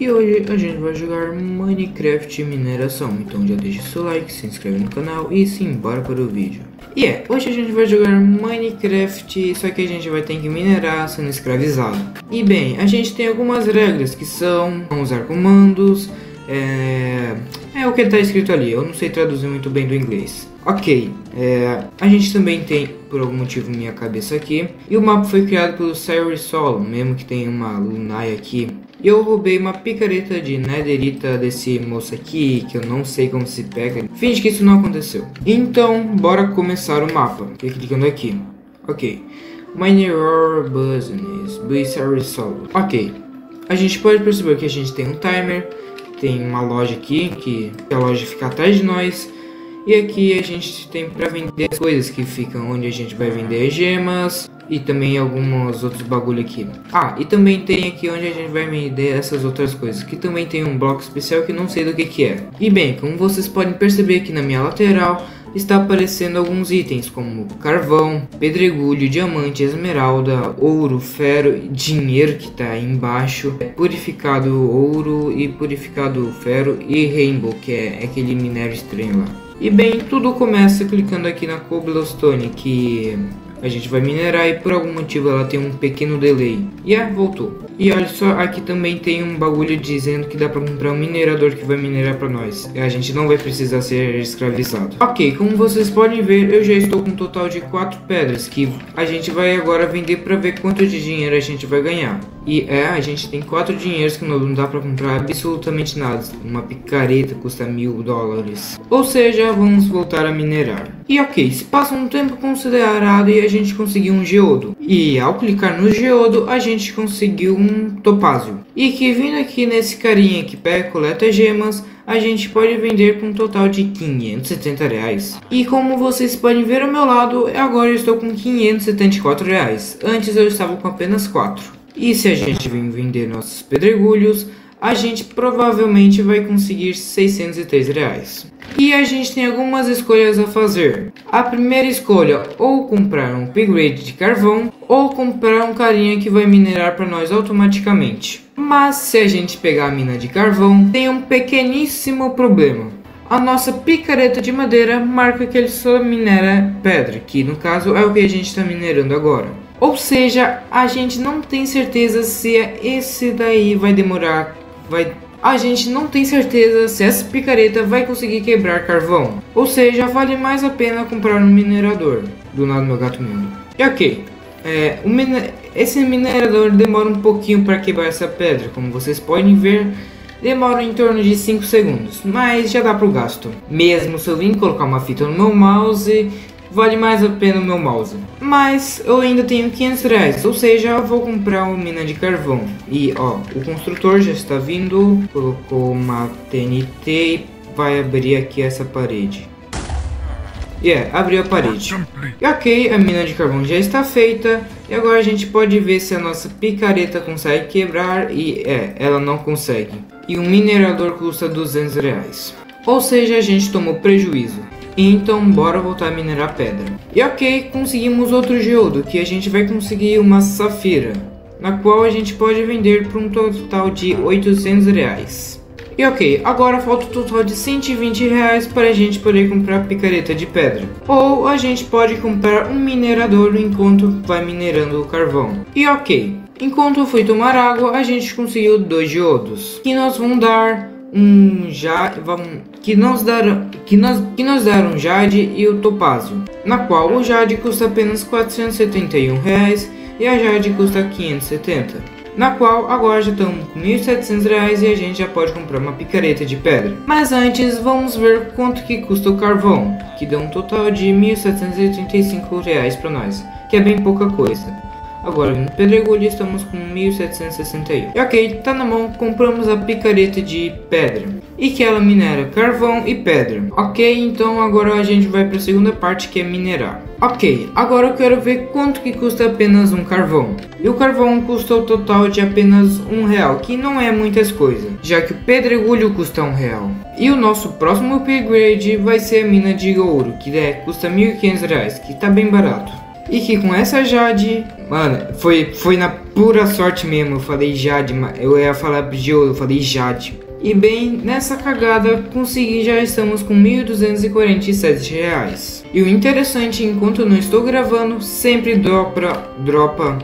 E hoje a gente vai jogar Minecraft Mineração, então já deixa seu like, se inscreve no canal e simbora para o vídeo. E é, hoje a gente vai jogar Minecraft, só que a gente vai ter que minerar sendo escravizado. E bem, a gente tem algumas regras que são usar comandos, é, é o que está escrito ali, eu não sei traduzir muito bem do inglês. Ok, é, a gente também tem, por algum motivo, minha cabeça aqui. E o mapa foi criado pelo Cyrus Solo, mesmo que tem uma Lunai aqui. E eu roubei uma picareta de netherita desse moço aqui, que eu não sei como se pega. Finge que isso não aconteceu. Então, bora começar o mapa. Clicando aqui. Ok. Mineral Business, by Cyrus Solo. Ok. A gente pode perceber que a gente tem um timer. Tem uma loja aqui, que a loja fica atrás de nós. E aqui a gente tem para vender as coisas que ficam onde a gente vai vender gemas e também alguns outros bagulho aqui. Ah, e também tem aqui onde a gente vai vender essas outras coisas, que também tem um bloco especial que não sei do que que é. E bem, como vocês podem perceber aqui na minha lateral, está aparecendo alguns itens como carvão, pedregulho, diamante, esmeralda, ouro, ferro, dinheiro que está aí embaixo, purificado ouro e purificado ferro e rainbow, que é aquele minério estranho lá. E bem, tudo começa clicando aqui na cobblestone, que a gente vai minerar e por algum motivo ela tem um pequeno delay. E ah, voltou. E olha só, aqui também tem um bagulho dizendo que dá pra comprar um minerador que vai minerar pra nós. E a gente não vai precisar ser escravizado. Ok, como vocês podem ver, eu já estou com um total de 4 pedras que a gente vai agora vender pra ver quanto de dinheiro a gente vai ganhar. E é, a gente tem 4 dinheiros que não dá pra comprar absolutamente nada. Uma picareta custa mil dólares. Ou seja, vamos voltar a minerar. E ok, se passa um tempo considerado e a gente conseguiu um geodo. E ao clicar no geodo, a gente conseguiu um topázio. E que vindo aqui nesse carinha que pega coleta gemas, a gente pode vender por um total de 570 reais. E como vocês podem ver ao meu lado, agora eu estou com 574 reais. Antes eu estava com apenas 4. E se a gente vir vender nossos pedregulhos, a gente provavelmente vai conseguir 603 reais. E a gente tem algumas escolhas a fazer. A primeira escolha, ou comprar um upgrade de carvão, ou comprar um carinha que vai minerar para nós automaticamente. Mas se a gente pegar a mina de carvão, tem um pequeníssimo problema. A nossa picareta de madeira marca que ele só minera pedra, que no caso é o que a gente está minerando agora. Ou seja, a gente não tem certeza se esse daí vai demorar vai a gente não tem certeza se essa picareta vai conseguir quebrar carvão. Ou seja, vale mais a pena comprar um minerador. Do nada meu gato mesmo. E ok. É, esse minerador demora um pouquinho para quebrar essa pedra. Como vocês podem ver, demora em torno de 5 segundos. Mas já dá para o gasto. Mesmo se eu vim colocar uma fita no meu mouse vale mais a pena o meu mouse. Mas eu ainda tenho 500 reais, ou seja, vou comprar uma mina de carvão. E ó, o construtor já está vindo, colocou uma TNT e vai abrir aqui essa parede. Yeah, abriu a parede. Ok, a mina de carvão já está feita. E agora a gente pode ver se a nossa picareta consegue quebrar. E é, ela não consegue. E um minerador custa 200 reais. Ou seja, a gente tomou prejuízo. Então bora voltar a minerar pedra. E ok, conseguimos outro geodo, que a gente vai conseguir uma safira, na qual a gente pode vender por um total de 800 reais. E ok, agora falta um total de 120 reais para a gente poder comprar picareta de pedra. Ou a gente pode comprar um minerador enquanto vai minerando o carvão. E ok, enquanto eu fui tomar água, a gente conseguiu dois geodos, que nos vão dar um jade, que nos deram que nos, que nos deram jade e o topázio, na qual o jade custa apenas 471 reais e a jade custa 570. Na qual agora já estamos com 1.700 reais e a gente já pode comprar uma picareta de pedra. Mas antes vamos ver quanto que custa o carvão, que deu um total de 1.735 reais para nós, que é bem pouca coisa. Agora, no pedregulho estamos com 1761. E ok, tá na mão, compramos a picareta de pedra. E que ela minera carvão e pedra. Ok, então agora a gente vai para a segunda parte que é minerar. Ok, agora eu quero ver quanto que custa apenas um carvão. E o carvão custa o total de apenas um real, que não é muitas coisas, já que o pedregulho custa um real. E o nosso próximo upgrade vai ser a mina de ouro, que é, custa 1.500 reais, que tá bem barato. E que com essa Jade, mano, foi, foi na pura sorte mesmo. Eu falei Jade, eu ia falar ouro, eu falei Jade. E bem, nessa cagada consegui, já estamos com 1.247 reais. E o interessante, enquanto não estou gravando, sempre dropa, dropa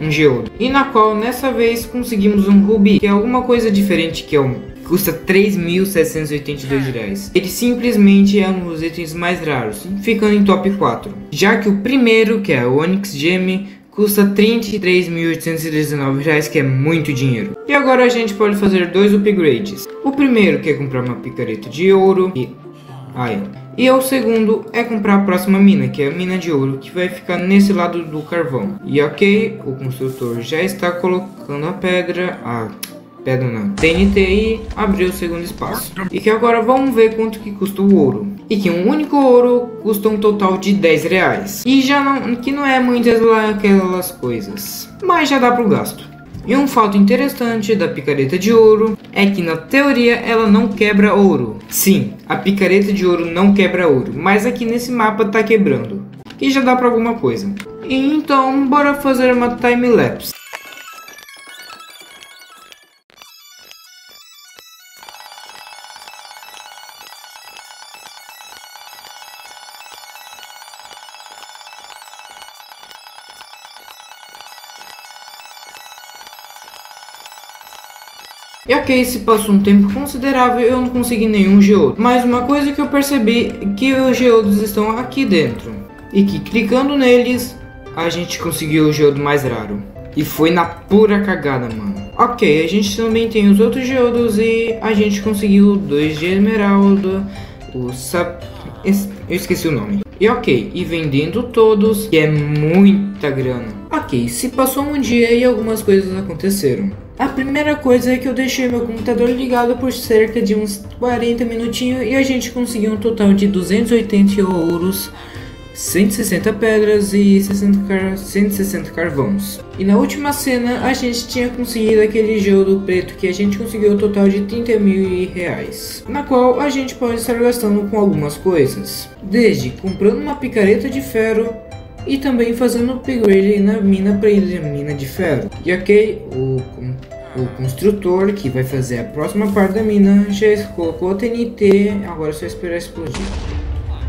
um geodo. E na qual, nessa vez, conseguimos um rubi, que é alguma coisa diferente, que é um custa 3.782 reais. Ele simplesmente é um dos itens mais raros, ficando em top 4. Já que o primeiro, que é o Onyx Gem, custa 33.819 reais, que é muito dinheiro. E agora a gente pode fazer dois upgrades. O primeiro que é comprar uma picareta de ouro e... Aí, e o segundo é comprar a próxima mina, que é a mina de ouro, que vai ficar nesse lado do carvão. E ok, o construtor já está colocando a pedra, a pedra não, TNT e abriu o segundo espaço. E que agora vamos ver quanto que custa o ouro. E que um único ouro custa um total de 10 reais. E já não, que não é muitas lá aquelas coisas, mas já dá pro gasto. E um fato interessante da picareta de ouro é que na teoria ela não quebra ouro. Sim, a picareta de ouro não quebra ouro, mas aqui nesse mapa tá quebrando. E já dá pra alguma coisa. E então, bora fazer uma time lapse. E ok, se passou um tempo considerável eu não consegui nenhum geodo. Mas uma coisa que eu percebi é que os geodos estão aqui dentro. E que clicando neles, a gente conseguiu o geodo mais raro. E foi na pura cagada, mano. Ok, a gente também tem os outros geodos e a gente conseguiu dois de esmeralda, o sap... Eu esqueci o nome. E ok, e vendendo todos, que é muita grana. Ok, se passou um dia e algumas coisas aconteceram. A primeira coisa é que eu deixei meu computador ligado por cerca de uns 40 minutinhos e a gente conseguiu um total de 280 ouros, 160 pedras e 60 car 160 carvões. E na última cena a gente tinha conseguido aquele geodo preto que a gente conseguiu um total de 30 mil reais, na qual a gente pode estar gastando com algumas coisas, desde comprando uma picareta de ferro, e também fazendo upgrade na mina para ir mina de ferro. E ok, o, o construtor que vai fazer a próxima parte da mina já colocou o TNT, agora é só esperar explodir.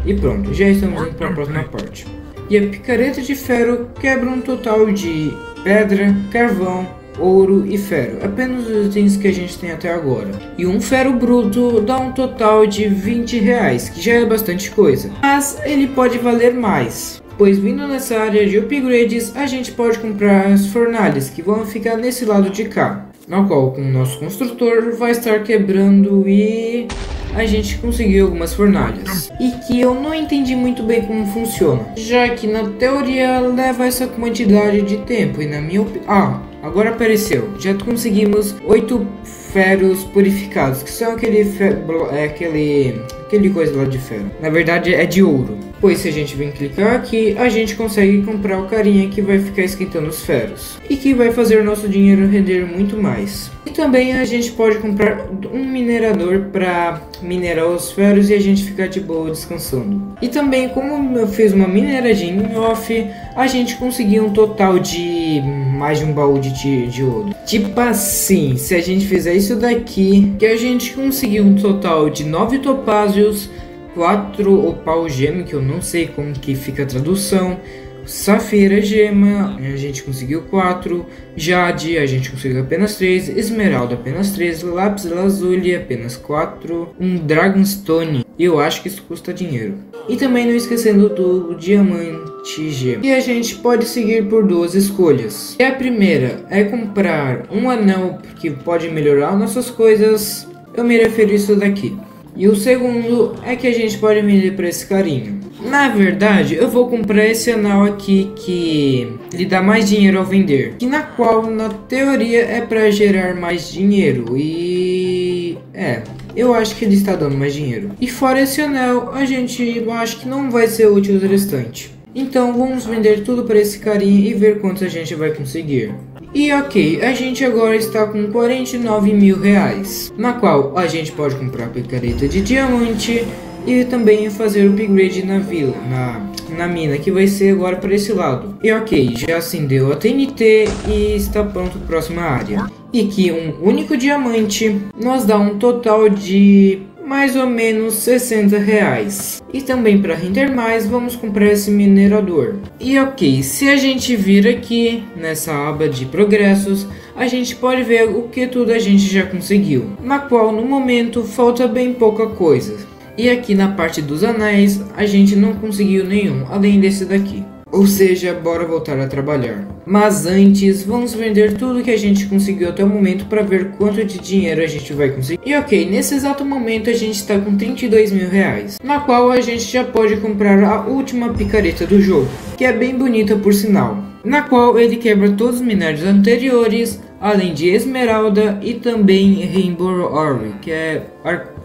E pronto, já estamos indo para a próxima parte. E a picareta de ferro quebra um total de pedra, carvão, ouro e ferro, apenas os itens que a gente tem até agora. E um ferro bruto dá um total de 20 reais, que já é bastante coisa, mas ele pode valer mais pois vindo nessa área de upgrades a gente pode comprar as fornalhas que vão ficar nesse lado de cá, no qual o nosso construtor vai estar quebrando e a gente conseguiu algumas fornalhas. E que eu não entendi muito bem como funciona, já que na teoria leva essa quantidade de tempo e na minha opinião... Ah, agora apareceu, já conseguimos 8 ferros purificados, que são aquele, fer... é, aquele, aquele coisa lá de ferro, na verdade é de ouro pois se a gente vir clicar aqui, a gente consegue comprar o carinha que vai ficar esquentando os ferros e que vai fazer o nosso dinheiro render muito mais. E também a gente pode comprar um minerador para minerar os ferros e a gente ficar de boa descansando. E também como eu fiz uma mineradinha em off, a gente conseguiu um total de mais de um baú de, de ouro. Tipo assim, se a gente fizer isso daqui, que a gente conseguiu um total de 9 topázios, 4 opal gema, que eu não sei como que fica a tradução. Safira gema, a gente conseguiu 4. Jade, a gente conseguiu apenas 3. Esmeralda, apenas 3. Lápis lazuli, apenas 4. Um Dragonstone, eu acho que isso custa dinheiro. E também não esquecendo do diamante gema. E a gente pode seguir por duas escolhas. E a primeira é comprar um anel que pode melhorar nossas coisas. Eu me refiro isso daqui. E o segundo é que a gente pode vender para esse carinho. Na verdade, eu vou comprar esse anel aqui que lhe dá mais dinheiro ao vender. Que na qual, na teoria, é para gerar mais dinheiro. E... é... Eu acho que ele está dando mais dinheiro. E fora esse anel, a gente acho que não vai ser útil o restante. Então vamos vender tudo para esse carinha e ver quanto a gente vai conseguir. E ok, a gente agora está com 49 mil reais, na qual a gente pode comprar picareta de diamante e também fazer o upgrade na vila, na, na mina, que vai ser agora para esse lado. E ok, já acendeu a TNT e está pronto a próxima área. E que um único diamante nos dá um total de mais ou menos 60 reais. E também para render mais, vamos comprar esse minerador. E ok, se a gente vir aqui nessa aba de progressos, a gente pode ver o que tudo a gente já conseguiu, na qual no momento falta bem pouca coisa. E aqui na parte dos anéis, a gente não conseguiu nenhum, além desse daqui. Ou seja, bora voltar a trabalhar. Mas antes, vamos vender tudo que a gente conseguiu até o momento para ver quanto de dinheiro a gente vai conseguir. E ok, nesse exato momento a gente está com 32 mil reais, na qual a gente já pode comprar a última picareta do jogo, que é bem bonita por sinal. Na qual ele quebra todos os minérios anteriores, além de esmeralda e também rainbow ore, que é,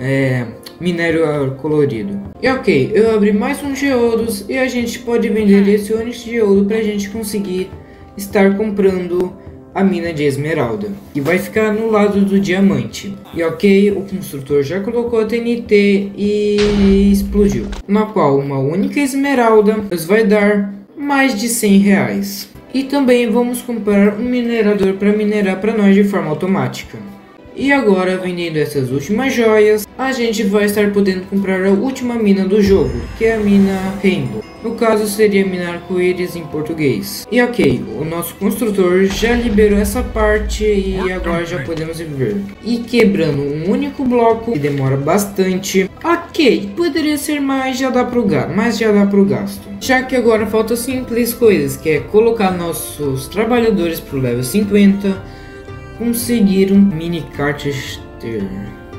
é minério colorido. E ok, eu abri mais um geodos e a gente pode vender esse onyx geodo para a gente conseguir estar comprando a mina de esmeralda, que vai ficar no lado do diamante. E ok, o construtor já colocou a TNT e explodiu, na qual uma única esmeralda nos vai dar mais de 100 reais. E também vamos comprar um minerador para minerar para nós de forma automática. E agora, vendendo essas últimas joias, a gente vai estar podendo comprar a última mina do jogo, que é a mina Rainbow. No caso, seria mina arco-íris em português. E ok, o nosso construtor já liberou essa parte e agora já podemos viver. E quebrando um único bloco, que demora bastante. Ok, poderia ser mais, já dá pro gasto, mas já dá pro gasto. Já que agora falta simples coisas, que é colocar nossos trabalhadores pro level 50, conseguir um mini carter.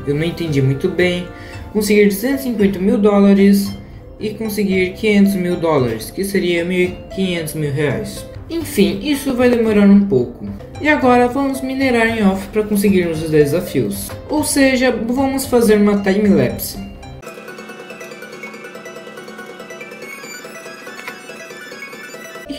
Eu não entendi muito bem. Conseguir 250 mil dólares e conseguir 500 mil dólares, que seria 1.500 mil reais. Enfim, isso vai demorar um pouco. E agora vamos minerar em off para conseguirmos os desafios. Ou seja, vamos fazer uma time-lapse.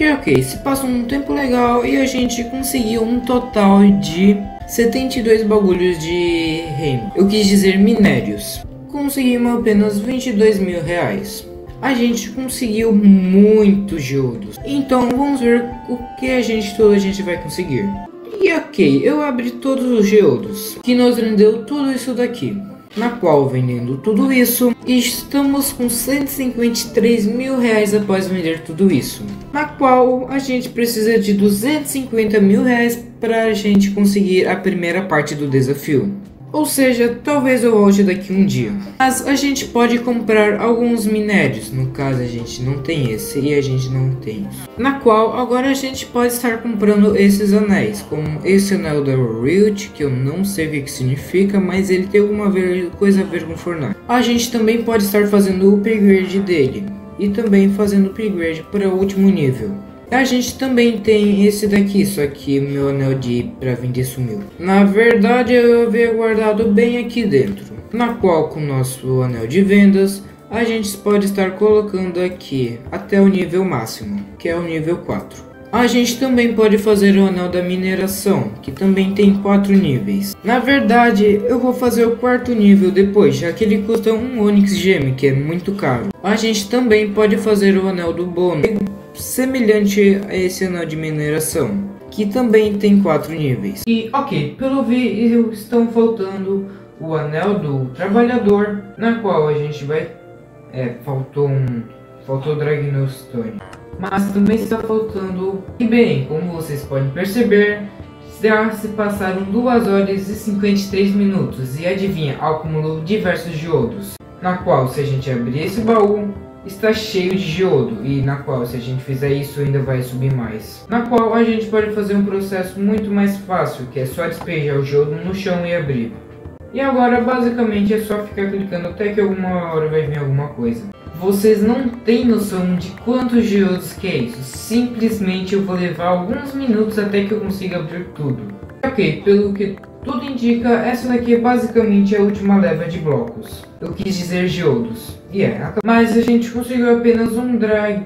E ok, se passa um tempo legal e a gente conseguiu um total de 72 bagulhos de reino. Eu quis dizer minérios. Conseguimos apenas 22 mil reais. A gente conseguiu muitos geodos. Então vamos ver o que a gente toda a gente vai conseguir. E ok, eu abri todos os geodos, que nos rendeu tudo isso daqui na qual vendendo tudo isso, estamos com 153 mil reais após vender tudo isso, na qual a gente precisa de 250 mil reais para a gente conseguir a primeira parte do desafio. Ou seja, talvez eu volte daqui um dia. Mas a gente pode comprar alguns minérios, no caso a gente não tem esse e a gente não tem. Na qual agora a gente pode estar comprando esses anéis, como esse anel da Riot, que eu não sei o que significa, mas ele tem alguma coisa a ver com Fortnite. A gente também pode estar fazendo o upgrade dele e também fazendo o upgrade para o último nível. A gente também tem esse daqui, só que meu anel de para vender sumiu. Na verdade eu havia guardado bem aqui dentro, na qual com o nosso anel de vendas a gente pode estar colocando aqui até o nível máximo, que é o nível 4. A gente também pode fazer o anel da mineração, que também tem 4 níveis. Na verdade, eu vou fazer o quarto nível depois, já que ele custa um Onyx Gem, que é muito caro. A gente também pode fazer o anel do bônus, semelhante a esse anel de mineração, que também tem quatro níveis. E ok, pelo vídeo estão faltando o anel do trabalhador, na qual a gente vai... É, faltou um... Faltou Dragnostone. Mas também está faltando... E bem, como vocês podem perceber, já se passaram 2 horas e 53 minutos e adivinha, acumulou diversos diodos. Na qual, se a gente abrir esse baú, está cheio de geodo e na qual se a gente fizer isso ainda vai subir mais. Na qual a gente pode fazer um processo muito mais fácil, que é só despejar o geodo no chão e abrir. E agora basicamente é só ficar clicando até que alguma hora vai vir alguma coisa. Vocês não têm noção de quantos geodos que é isso, simplesmente eu vou levar alguns minutos até que eu consiga abrir tudo. Ok, pelo que tudo indica, essa daqui é basicamente a última leva de blocos. Eu quis dizer geodos. É, mas a gente conseguiu apenas um drag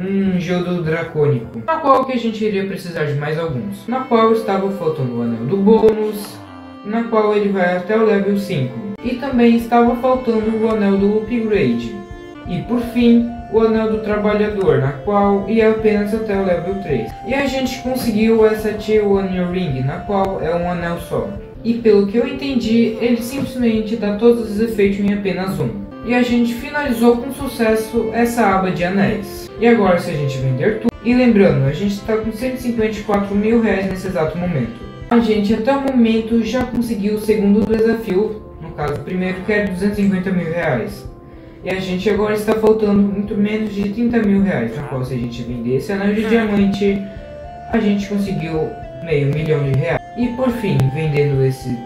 um geodo dracônico, na qual que a gente iria precisar de mais alguns, na qual estava faltando o anel do bônus, na qual ele vai até o level 5. E também estava faltando o anel do upgrade. E por fim, o anel do trabalhador, na qual ia apenas até o level 3. E a gente conseguiu essa Tier 1 Ring, na qual é um anel só. E pelo que eu entendi, ele simplesmente dá todos os efeitos em apenas um. E a gente finalizou com sucesso essa aba de anéis. E agora se a gente vender tudo... E lembrando, a gente está com 154 mil reais nesse exato momento. A gente até o momento já conseguiu o segundo desafio, no caso o primeiro que é 250 mil reais. E a gente agora está faltando muito menos de 30 mil reais, na qual se a gente vender esse anel de diamante, a gente conseguiu meio milhão de reais. E por fim, vendendo esse,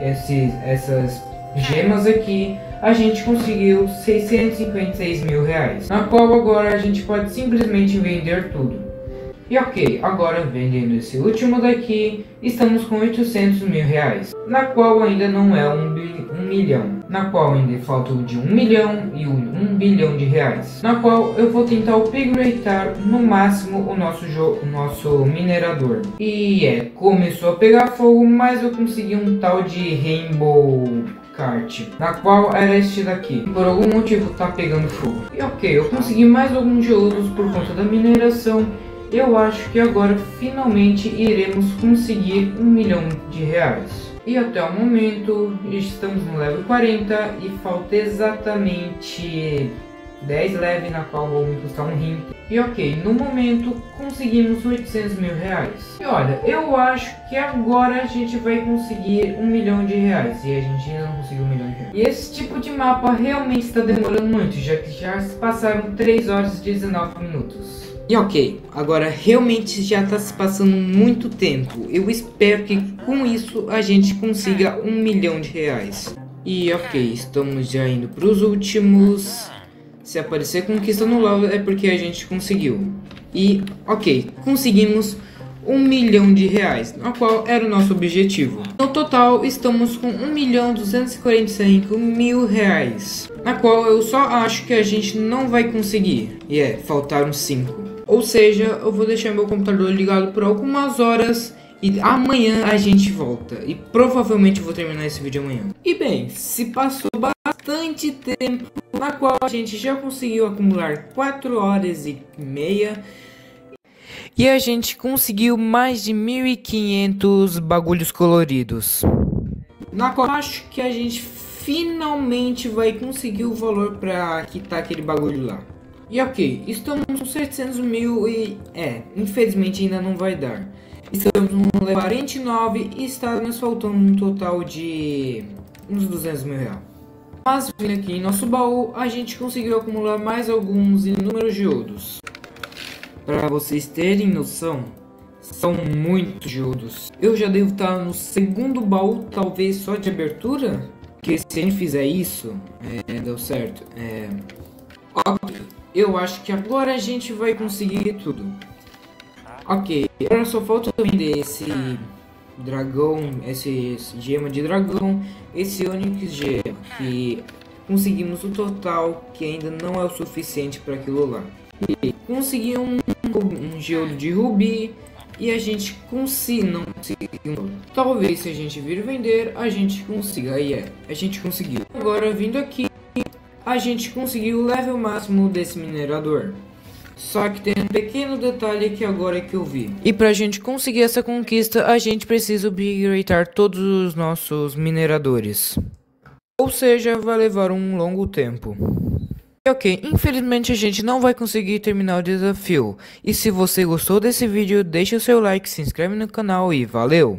esse, essas gemas aqui, a gente conseguiu 656 mil reais, na qual agora a gente pode simplesmente vender tudo. E ok, agora vendendo esse último daqui, estamos com 800 mil reais, na qual ainda não é um, um milhão, na qual ainda falta de 1 milhão e 1 bilhão de reais, na qual eu vou tentar upgradear no máximo o nosso, o nosso minerador. E é, começou a pegar fogo, mas eu consegui um tal de Rainbow kart, na qual era este daqui. Por algum motivo tá pegando fogo. E ok, eu consegui mais alguns geodos por conta da mineração eu acho que agora finalmente iremos conseguir um milhão de reais. E até o momento estamos no level 40 e falta exatamente 10 leves na qual vou me custar um rim. E ok, no momento conseguimos 800 mil reais. E olha, eu acho que agora a gente vai conseguir um milhão de reais. E a gente ainda não conseguiu um milhão de reais. E esse tipo de mapa realmente está demorando muito, já que já passaram 3 horas e 19 minutos. E ok, agora realmente já está se passando muito tempo. Eu espero que com isso a gente consiga um milhão de reais. E ok, estamos já indo para os últimos. Se aparecer conquista no LoL é porque a gente conseguiu. E ok, conseguimos um milhão de reais, na qual era o nosso objetivo. No total, estamos com um milhão duzentos e mil reais, na qual eu só acho que a gente não vai conseguir. E é, faltaram cinco. Ou seja, eu vou deixar meu computador ligado por algumas horas e amanhã a gente volta. E provavelmente vou terminar esse vídeo amanhã. E bem, se passou bastante tempo, na qual a gente já conseguiu acumular 4 horas e meia. E a gente conseguiu mais de 1.500 bagulhos coloridos. Na qual acho que a gente finalmente vai conseguir o valor para quitar aquele bagulho lá. E ok, estamos com 700 mil e... É, infelizmente ainda não vai dar. Estamos no level 49 e está nos faltando um total de... uns 200 mil reais. Mas vindo aqui em nosso baú, a gente conseguiu acumular mais alguns inúmeros geodos. Para vocês terem noção, são muitos geodos. Eu já devo estar no segundo baú, talvez só de abertura? Porque se a gente fizer isso, é, deu certo. É, eu acho que agora a gente vai conseguir tudo. Ok, agora só falta vender esse dragão, esse, gema de dragão, esse Onyx gema, que conseguimos o total, que ainda não é o suficiente para aquilo lá. E consegui um, um gelo de rubi, e a gente consiga, não conseguiu. Talvez se a gente vir vender, a gente consiga. E é, a gente conseguiu. Agora vindo aqui, a gente conseguiu o level máximo desse minerador. Só que tem um pequeno detalhe que agora é que eu vi. E pra gente conseguir essa conquista, a gente precisa upgradear todos os nossos mineradores. Ou seja, vai levar um longo tempo. Ok, infelizmente a gente não vai conseguir terminar o desafio. E se você gostou desse vídeo, deixe o seu like, se inscreve no canal e valeu!